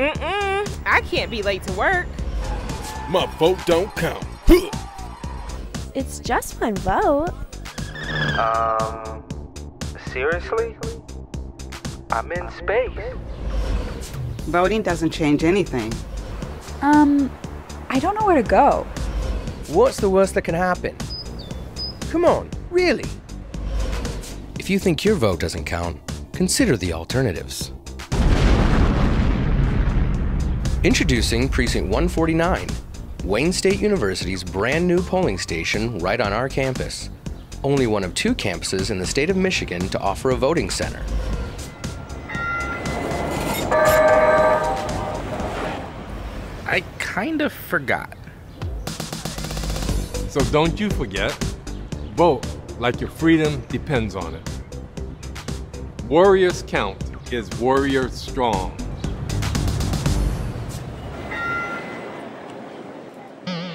Mm-mm. I can't be late to work. My vote don't count. It's just one vote. Um, seriously? I'm in space. Voting doesn't change anything. Um, I don't know where to go. What's the worst that can happen? Come on, really? If you think your vote doesn't count, consider the alternatives. Introducing Precinct 149, Wayne State University's brand new polling station right on our campus. Only one of two campuses in the state of Michigan to offer a voting center. I kind of forgot. So don't you forget, vote like your freedom depends on it. Warriors count is warriors strong.